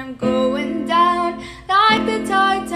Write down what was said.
I'm going down like the Titanic.